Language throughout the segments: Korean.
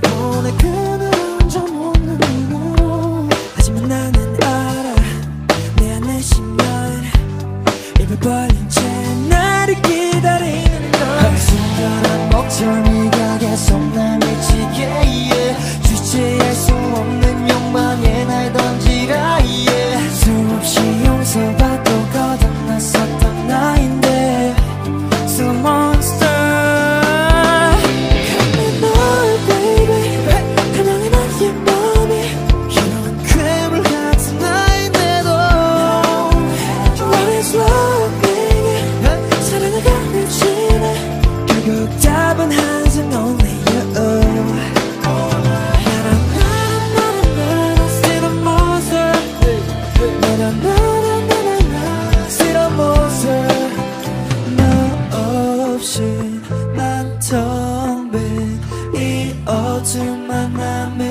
보내 그늘은 좀 없는 이유로 하지만 나는 알아. 내 안에 심연 입을 벌린 채 나를 기다리는 걸 그 순간한 목청이 밤에 이 어둠만 남의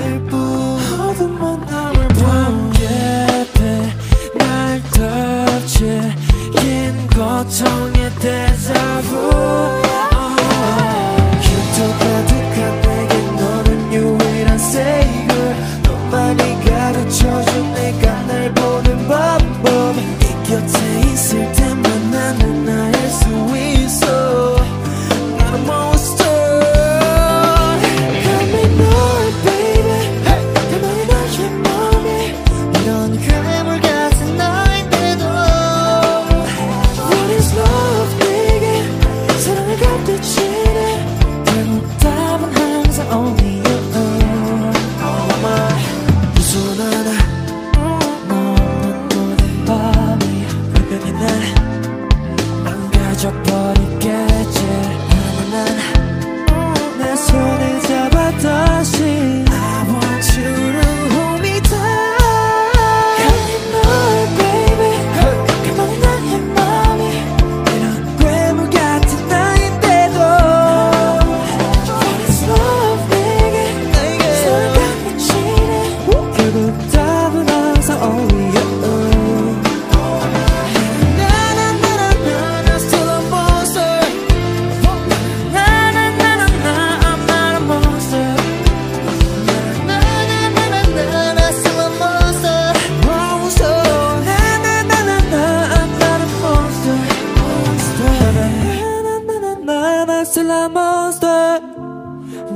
a monster.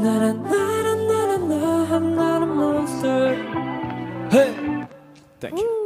Na na na na na na, I'm not a monster. Hey, thank you.